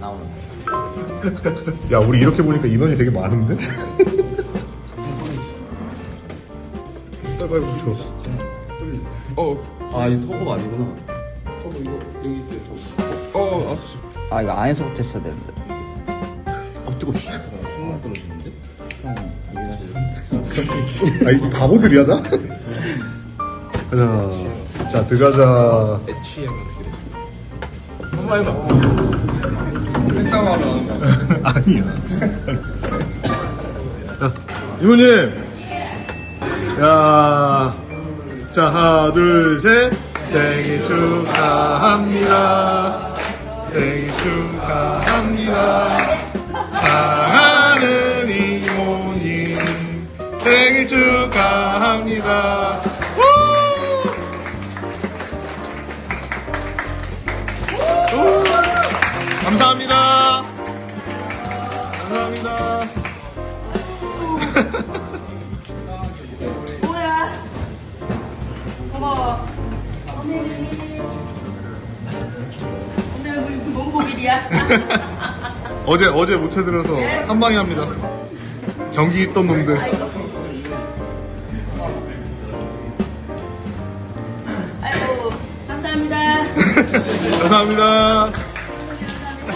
나오는데. 야 우리 이렇게 보니까 인원이 되게 많은데? 빨리 빨리 붙여 어. 아이 터보 아니구나 저거 이거 여기 있어요. 저거. 어, 아, 아, 이거 안에서부터 했어야 되는데. 아 뜨거 씨 손만 떨어지는데? 아, 이 바보들이야, 나? 하나. 자, 들어가자. 어떻게 돼? 한번 해봐. 햇상하면. 아니야. 자, 이모님. 야. 자, 하나, 둘, 셋. 생일 축하합니다. 생일 축하합니다. 사랑하는 이모님. 생일 축하합니다. 감사합니다. 감사합니다. 뭐야? 어머, 오늘이 오늘 무슨 몸보길이야? 어제 어제 못 해드려서 한 방에 합니다. 경기 있던 놈들. 아이고, 감사합니다. 감사합니다. 감사합니다.